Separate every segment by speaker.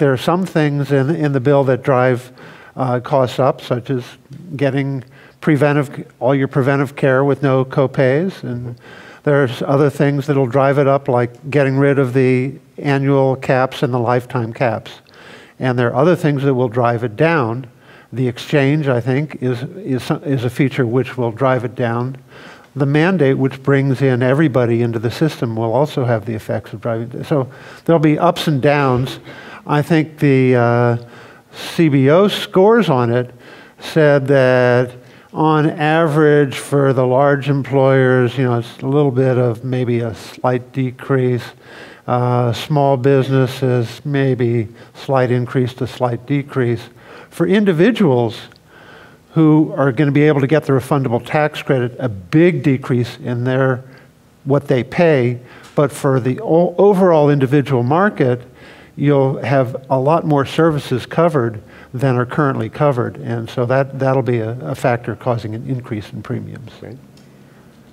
Speaker 1: there are some things in, in the bill that drive uh, costs up, such as getting preventive, all your preventive care with no copays. And there's other things that'll drive it up, like getting rid of the annual caps and the lifetime caps. And there are other things that will drive it down. The exchange, I think, is, is, is a feature which will drive it down. The mandate, which brings in everybody into the system, will also have the effects of driving. So there'll be ups and downs. I think the uh, CBO scores on it said that on average for the large employers, you know, it's a little bit of maybe a slight decrease. Uh, small businesses, maybe slight increase to slight decrease. For individuals who are going to be able to get the refundable tax credit, a big decrease in their what they pay. But for the overall individual market, you'll have a lot more services covered than are currently covered. And so that, that'll be a, a factor causing an increase in premiums. Right.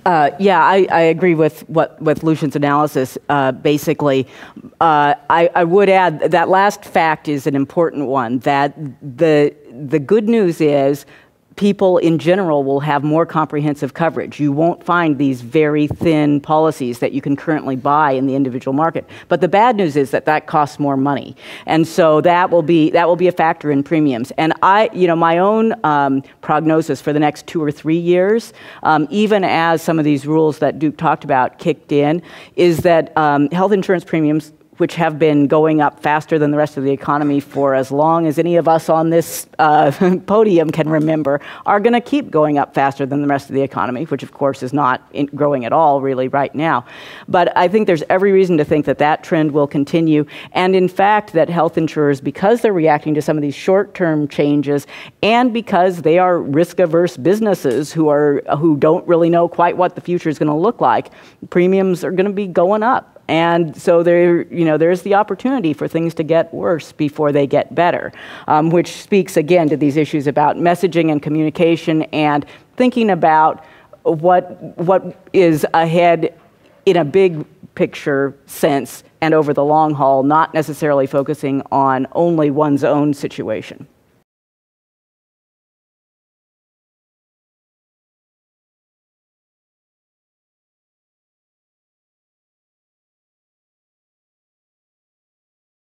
Speaker 2: Uh, yeah, I, I, agree with what with Lucien's analysis. Uh, basically, uh, I, I, would add that last fact is an important one. That the the good news is people in general will have more comprehensive coverage. You won't find these very thin policies that you can currently buy in the individual market. But the bad news is that that costs more money, and so that will be that will be a factor in premiums. And I, you know, my own um, prognosis for the next two or three years, um, even as some of these rules that Duke talked about kicked in, is that um, health insurance premiums which have been going up faster than the rest of the economy for as long as any of us on this uh, podium can remember, are going to keep going up faster than the rest of the economy, which of course is not growing at all really right now. But I think there's every reason to think that that trend will continue. And in fact, that health insurers, because they're reacting to some of these short term changes and because they are risk averse businesses who, are, who don't really know quite what the future is going to look like, premiums are going to be going up. And so there, you know, there's the opportunity for things to get worse before they get better, um, which speaks again to these issues about messaging and communication and thinking about what what is ahead in a big picture sense and over the long haul, not necessarily focusing on only one's own situation.